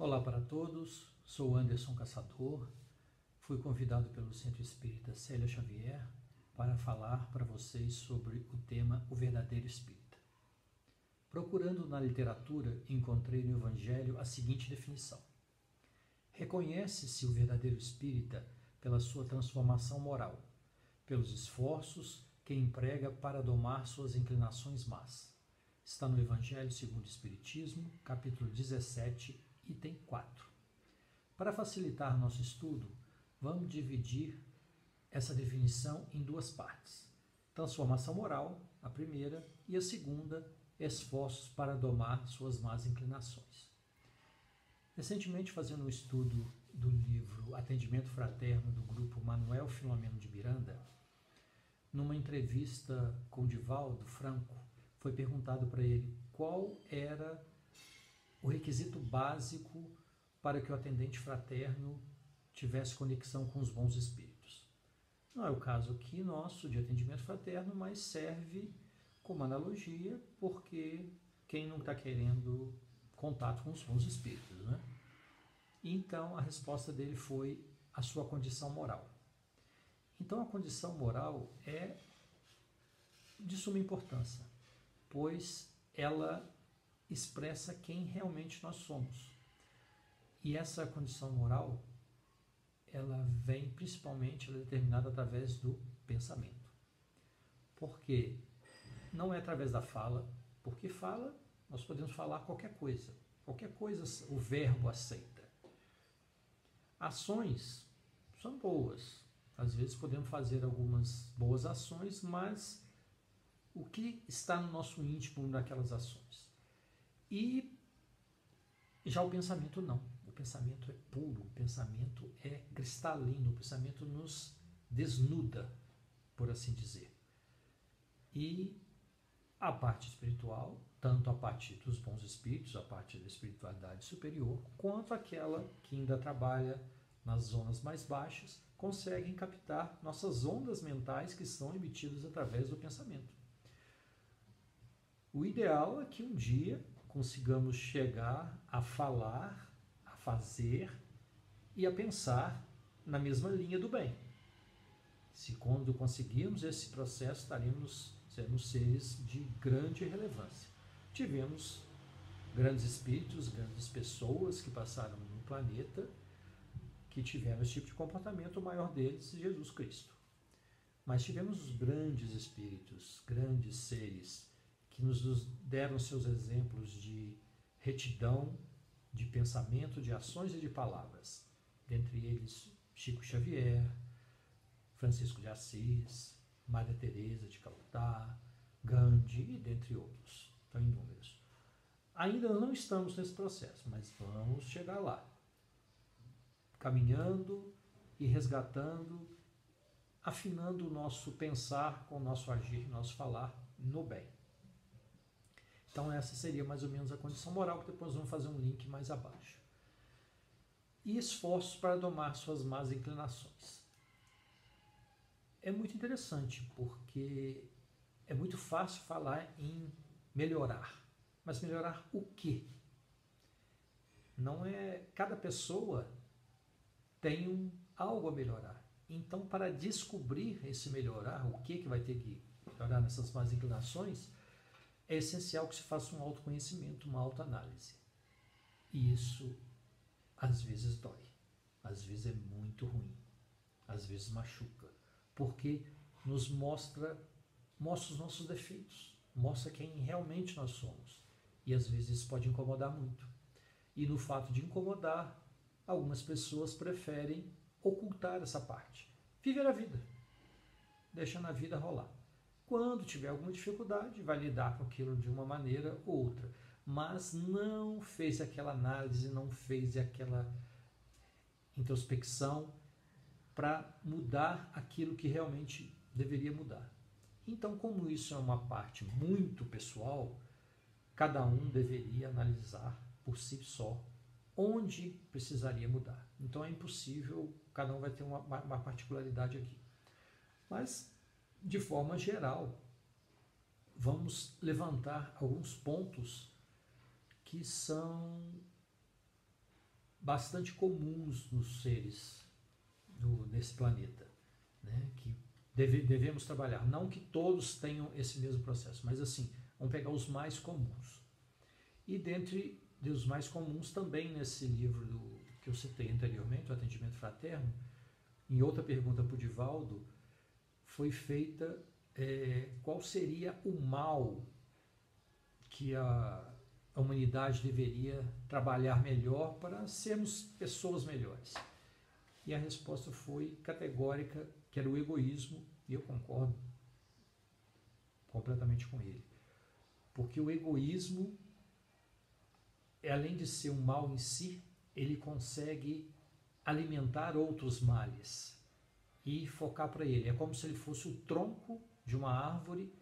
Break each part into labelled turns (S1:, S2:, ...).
S1: Olá para todos, sou Anderson Caçador. Fui convidado pelo Centro Espírita Célia Xavier para falar para vocês sobre o tema O Verdadeiro Espírita. Procurando na literatura, encontrei no Evangelho a seguinte definição: Reconhece-se o verdadeiro espírita pela sua transformação moral, pelos esforços que emprega para domar suas inclinações más. Está no Evangelho segundo o Espiritismo, capítulo 17, item 4. Para facilitar nosso estudo, vamos dividir essa definição em duas partes. Transformação moral, a primeira, e a segunda, esforços para domar suas más inclinações. Recentemente, fazendo um estudo do livro Atendimento Fraterno do grupo Manuel Filomeno de Miranda, numa entrevista com Divaldo Franco, foi perguntado para ele qual era o requisito básico para que o atendente fraterno tivesse conexão com os bons espíritos. Não é o caso aqui nosso de atendimento fraterno, mas serve como analogia, porque quem não está querendo contato com os bons espíritos, né? Então a resposta dele foi a sua condição moral. Então a condição moral é de suma importância, pois ela expressa quem realmente nós somos. E essa condição moral, ela vem principalmente ela é determinada através do pensamento. Porque não é através da fala, porque fala, nós podemos falar qualquer coisa. Qualquer coisa o verbo aceita. Ações são boas. Às vezes podemos fazer algumas boas ações, mas o que está no nosso íntimo daquelas ações? E já o pensamento não. O pensamento é puro, o pensamento é cristalino, o pensamento nos desnuda, por assim dizer. E a parte espiritual, tanto a parte dos bons espíritos, a parte da espiritualidade superior, quanto aquela que ainda trabalha nas zonas mais baixas, conseguem captar nossas ondas mentais que são emitidas através do pensamento. O ideal é que um dia consigamos chegar a falar, a fazer e a pensar na mesma linha do bem. Se quando conseguirmos esse processo, estaremos seremos seres de grande relevância. Tivemos grandes espíritos, grandes pessoas que passaram no planeta que tiveram esse tipo de comportamento, o maior deles, Jesus Cristo. Mas tivemos os grandes espíritos, grandes seres que nos deram seus exemplos de retidão, de pensamento, de ações e de palavras. Dentre eles, Chico Xavier, Francisco de Assis, Maria Teresa de Calcutá, Gandhi e dentre outros. Estão em números. Ainda não estamos nesse processo, mas vamos chegar lá. Caminhando e resgatando, afinando o nosso pensar com o nosso agir, nosso falar no bem. Então, essa seria mais ou menos a condição moral, que depois vamos fazer um link mais abaixo. E esforços para domar suas más inclinações. É muito interessante, porque é muito fácil falar em melhorar. Mas melhorar o quê? Não é. Cada pessoa tem um, algo a melhorar. Então, para descobrir esse melhorar, o que, que vai ter que melhorar nessas más inclinações, é essencial que se faça um autoconhecimento, uma autoanálise. E isso às vezes dói, às vezes é muito ruim, às vezes machuca, porque nos mostra mostra os nossos defeitos, mostra quem realmente nós somos. E às vezes isso pode incomodar muito. E no fato de incomodar, algumas pessoas preferem ocultar essa parte, viver a vida, deixando a vida rolar. Quando tiver alguma dificuldade, vai lidar com aquilo de uma maneira ou outra. Mas não fez aquela análise, não fez aquela introspecção para mudar aquilo que realmente deveria mudar. Então, como isso é uma parte muito pessoal, cada um deveria analisar por si só onde precisaria mudar. Então é impossível, cada um vai ter uma, uma particularidade aqui. Mas de forma geral, vamos levantar alguns pontos que são bastante comuns nos seres do, nesse planeta, né? que deve, devemos trabalhar. Não que todos tenham esse mesmo processo, mas assim, vamos pegar os mais comuns. E dentre os mais comuns, também nesse livro do, que eu citei anteriormente, o Atendimento Fraterno, em outra pergunta para o Divaldo, foi feita é, qual seria o mal que a, a humanidade deveria trabalhar melhor para sermos pessoas melhores. E a resposta foi categórica, que era o egoísmo, e eu concordo completamente com ele. Porque o egoísmo, além de ser um mal em si, ele consegue alimentar outros males e focar para ele. É como se ele fosse o tronco de uma árvore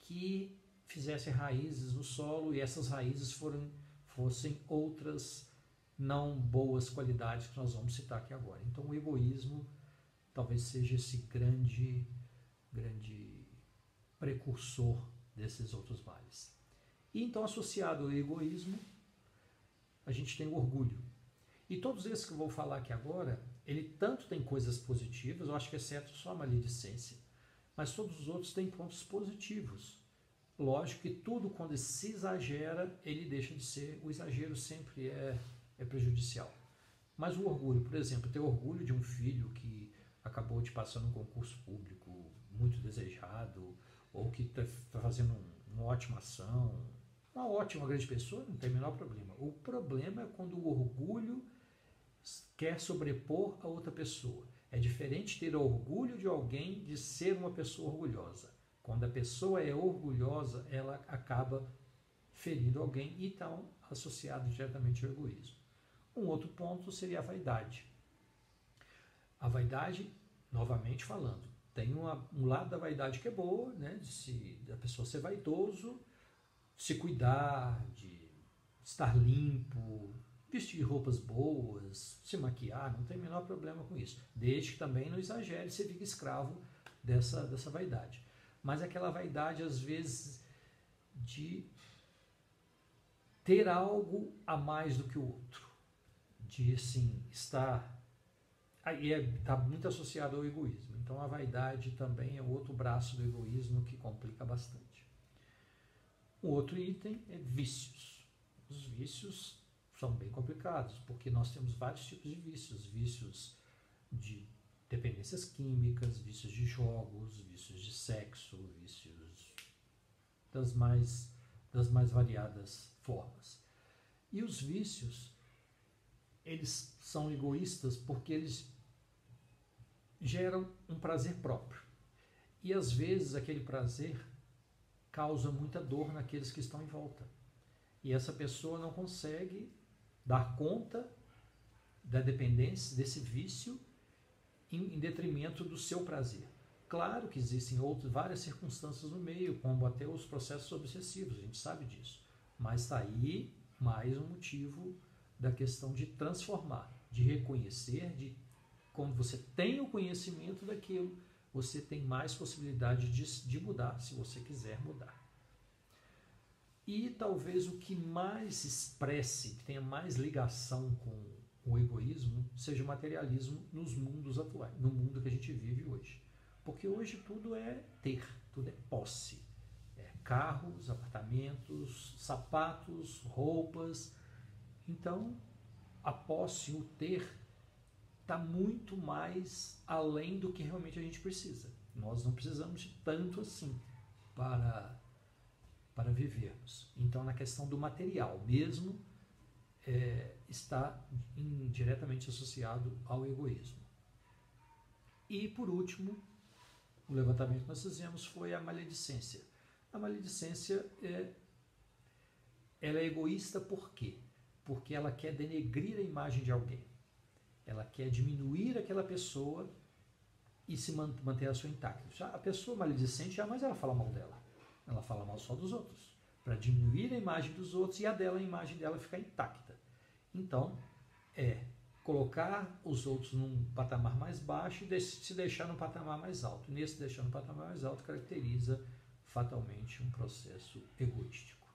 S1: que fizesse raízes no solo e essas raízes foram, fossem outras não boas qualidades que nós vamos citar aqui agora. Então o egoísmo talvez seja esse grande, grande precursor desses outros males. E então associado ao egoísmo, a gente tem o orgulho. E todos esses que eu vou falar aqui agora, ele tanto tem coisas positivas, eu acho que exceto só a maledicência, mas todos os outros têm pontos positivos. Lógico que tudo, quando se exagera, ele deixa de ser. O exagero sempre é, é prejudicial. Mas o orgulho, por exemplo, ter orgulho de um filho que acabou de passar num concurso público muito desejado, ou que está tá fazendo um, uma ótima ação, uma ótima, grande pessoa, não tem o menor problema. O problema é quando o orgulho quer sobrepor a outra pessoa. É diferente ter orgulho de alguém de ser uma pessoa orgulhosa. Quando a pessoa é orgulhosa, ela acaba ferindo alguém e então associado diretamente ao egoísmo. Um outro ponto seria a vaidade. A vaidade, novamente falando, tem uma, um lado da vaidade que é boa, né, de se, da pessoa ser vaidoso, se cuidar, de estar limpo, vestir roupas boas, se maquiar, não tem o menor problema com isso. Desde que também não exagere, você fica escravo dessa, dessa vaidade. Mas aquela vaidade, às vezes, de ter algo a mais do que o outro. De, assim, estar... Aí está é, muito associado ao egoísmo. Então, a vaidade também é outro braço do egoísmo que complica bastante. Um outro item é vícios. Os vícios são bem complicados, porque nós temos vários tipos de vícios, vícios de dependências químicas, vícios de jogos, vícios de sexo, vícios das mais das mais variadas formas. E os vícios eles são egoístas porque eles geram um prazer próprio. E às vezes aquele prazer causa muita dor naqueles que estão em volta. E essa pessoa não consegue dar conta da dependência, desse vício, em, em detrimento do seu prazer. Claro que existem outras, várias circunstâncias no meio, como até os processos obsessivos, a gente sabe disso. Mas está aí mais um motivo da questão de transformar, de reconhecer, de quando você tem o conhecimento daquilo, você tem mais possibilidade de, de mudar, se você quiser mudar. E talvez o que mais expresse, que tenha mais ligação com o egoísmo, seja o materialismo nos mundos atuais, no mundo que a gente vive hoje. Porque hoje tudo é ter, tudo é posse. É carros, apartamentos, sapatos, roupas. Então, a posse, o ter, está muito mais além do que realmente a gente precisa. Nós não precisamos de tanto assim para para vivermos. Então, na questão do material mesmo, é, está diretamente associado ao egoísmo. E, por último, o levantamento que nós fizemos foi a maledicência. A maledicência é, ela é egoísta por quê? Porque ela quer denegrir a imagem de alguém. Ela quer diminuir aquela pessoa e se manter a sua intacta. A pessoa maledicente jamais ela fala mal dela. Ela fala mal só dos outros, para diminuir a imagem dos outros e a dela, a imagem dela ficar intacta. Então, é colocar os outros num patamar mais baixo e se deixar num patamar mais alto. Nesse deixar no patamar mais alto caracteriza fatalmente um processo egoístico.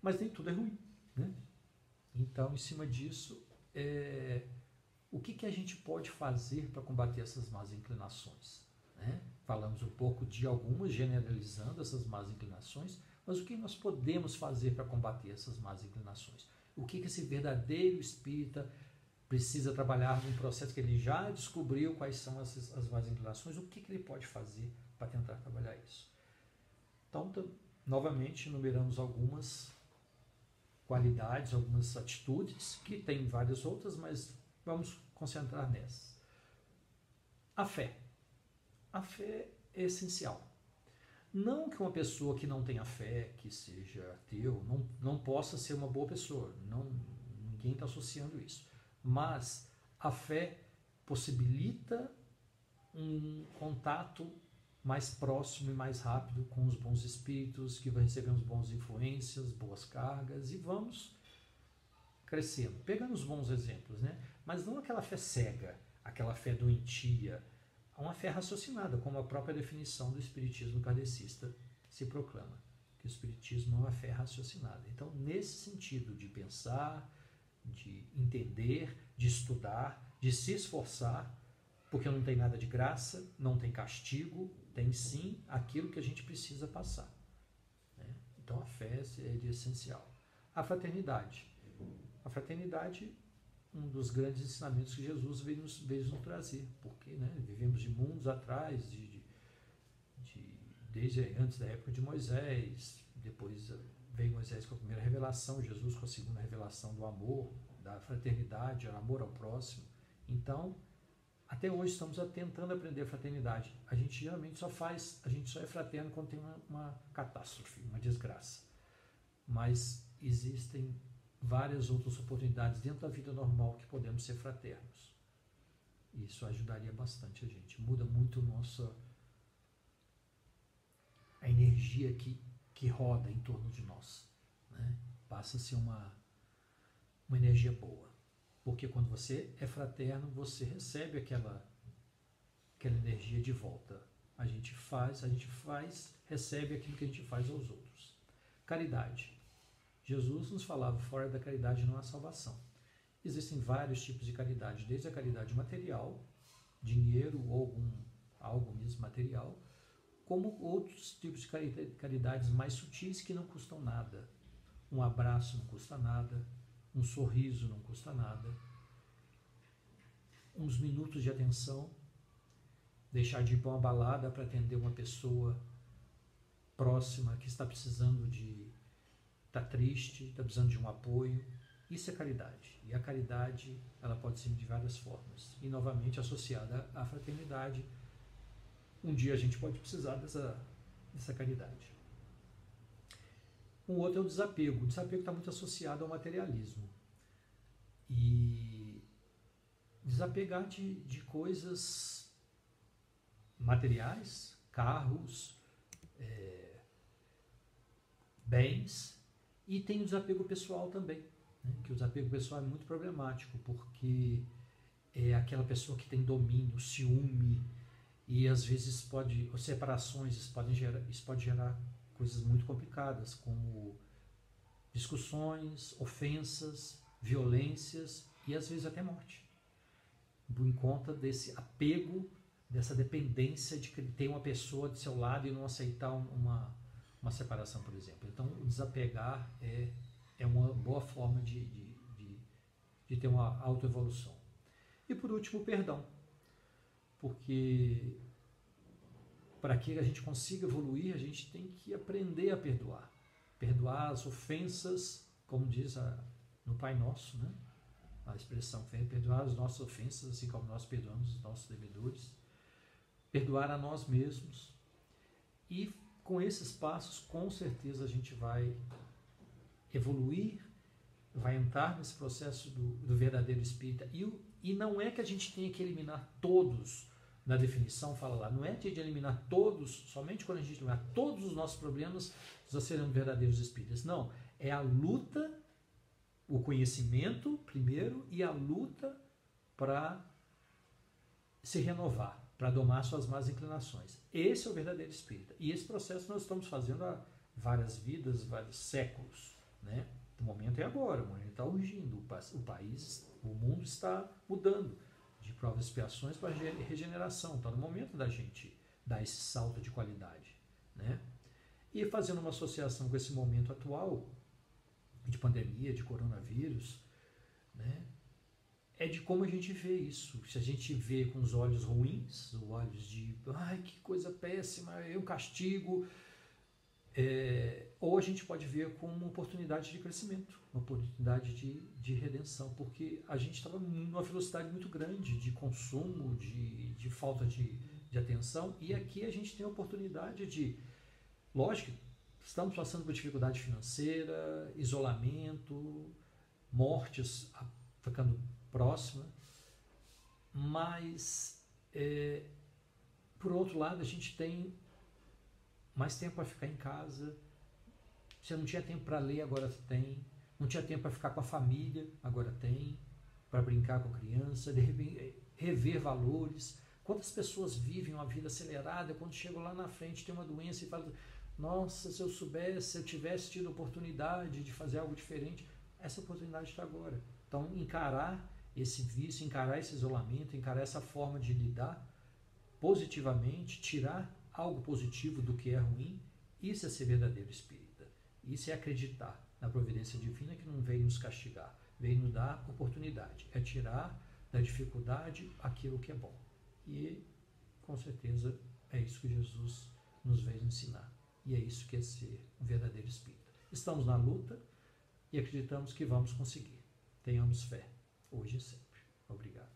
S1: Mas nem tudo é ruim, né? Então, em cima disso, é, o que, que a gente pode fazer para combater essas más inclinações? Né? Falamos um pouco de algumas, generalizando essas más inclinações, mas o que nós podemos fazer para combater essas más inclinações? O que, que esse verdadeiro espírita precisa trabalhar num processo que ele já descobriu quais são as, as más inclinações, o que, que ele pode fazer para tentar trabalhar isso? Então, novamente, enumeramos algumas qualidades, algumas atitudes, que tem várias outras, mas vamos concentrar nessas. A fé. A fé é essencial. Não que uma pessoa que não tenha fé, que seja ateu, não, não possa ser uma boa pessoa. Não, ninguém está associando isso. Mas a fé possibilita um contato mais próximo e mais rápido com os bons espíritos, que recebemos boas influências, boas cargas e vamos crescendo, pegando os bons exemplos, né? Mas não aquela fé cega, aquela fé doentia, uma fé raciocinada, como a própria definição do espiritismo kardecista se proclama, que o espiritismo é uma fé raciocinada. Então, nesse sentido de pensar, de entender, de estudar, de se esforçar, porque não tem nada de graça, não tem castigo, tem sim aquilo que a gente precisa passar. Né? Então a fé é essencial. A fraternidade. A fraternidade, um dos grandes ensinamentos que Jesus veio nos, veio nos trazer, porque né, vivemos de mundos atrás, de, de, de, desde antes da época de Moisés, depois veio Moisés com a primeira revelação, Jesus com a segunda revelação do amor, da fraternidade, do amor ao próximo. Então, até hoje estamos tentando aprender fraternidade. A gente geralmente só faz, a gente só é fraterno quando tem uma, uma catástrofe, uma desgraça. Mas existem várias outras oportunidades dentro da vida normal que podemos ser fraternos. Isso ajudaria bastante a gente. Muda muito nossa a energia que, que roda em torno de nós. Né? Passa a ser uma, uma energia boa. Porque quando você é fraterno, você recebe aquela, aquela energia de volta. A gente faz, a gente faz, recebe aquilo que a gente faz aos outros. Caridade. Jesus nos falava, fora da caridade não há salvação. Existem vários tipos de caridade, desde a caridade material, dinheiro ou algum, algo mesmo material, como outros tipos de caridades mais sutis que não custam nada. Um abraço não custa nada, um sorriso não custa nada. Uns minutos de atenção, deixar de ir para uma balada para atender uma pessoa próxima que está precisando de. Está triste, está precisando de um apoio. Isso é caridade. E a caridade ela pode ser de várias formas. E novamente associada à fraternidade. Um dia a gente pode precisar dessa, dessa caridade. Um outro é o desapego. O desapego está muito associado ao materialismo. E desapegar de, de coisas materiais, carros, é, bens, e tem o desapego pessoal também. Né? Que o desapego pessoal é muito problemático, porque é aquela pessoa que tem domínio, ciúme, e às vezes pode, separações, isso pode gerar, isso pode gerar coisas muito complicadas, como discussões, ofensas, violências e às vezes até morte. Em conta desse apego, dessa dependência de ter uma pessoa do seu lado e não aceitar uma, uma separação, por exemplo. Então, o desapegar é, é uma boa forma de, de, de, de ter uma autoevolução. E por último, o perdão. Porque para que a gente consiga evoluir, a gente tem que aprender a perdoar. Perdoar as ofensas, como diz a, no Pai Nosso, né? a expressão perdoar as nossas ofensas, assim como nós perdoamos os nossos devedores. Perdoar a nós mesmos. E com esses passos, com certeza a gente vai evoluir, vai entrar nesse processo do, do verdadeiro espírita. E, e não é que a gente tenha que eliminar todos na definição fala lá, não é de eliminar todos, somente quando a gente eliminar todos os nossos problemas, nós seremos verdadeiros espíritas. Não, é a luta, o conhecimento primeiro e a luta para se renovar, para domar suas más inclinações. Esse é o verdadeiro espírita. E esse processo nós estamos fazendo há várias vidas, vários séculos. Né? O momento é agora, o momento está urgindo, o país O mundo está mudando de provas e expiações para regeneração. Está no momento da gente dar esse salto de qualidade. Né? E fazendo uma associação com esse momento atual de pandemia, de coronavírus? É de como a gente vê isso. Se a gente vê com os olhos ruins, os olhos de ai que coisa péssima, é um castigo, é, ou a gente pode ver como uma oportunidade de crescimento, uma oportunidade de, de redenção, porque a gente estava numa velocidade muito grande de consumo, de, de falta de, de atenção, e aqui a gente tem a oportunidade de, lógico, estamos passando por dificuldade financeira, isolamento, mortes ficando próxima, mas é, por outro lado a gente tem mais tempo para ficar em casa. Você não tinha tempo para ler, agora tem. Não tinha tempo para ficar com a família, agora tem. Para brincar com a criança, de rever valores. Quantas pessoas vivem uma vida acelerada quando chegam lá na frente tem uma doença e falam: Nossa, se eu soubesse, se eu tivesse tido oportunidade de fazer algo diferente, essa oportunidade está agora. Então, encarar esse vício, encarar esse isolamento, encarar essa forma de lidar positivamente, tirar algo positivo do que é ruim, isso é ser verdadeiro espírita. Isso é acreditar na providência divina que não veio nos castigar, veio nos dar oportunidade. É tirar da dificuldade aquilo que é bom. E, com certeza, é isso que Jesus nos veio ensinar. E é isso que é ser um verdadeiro espírita. Estamos na luta e acreditamos que vamos conseguir. Tenhamos fé, hoje e sempre. Obrigado.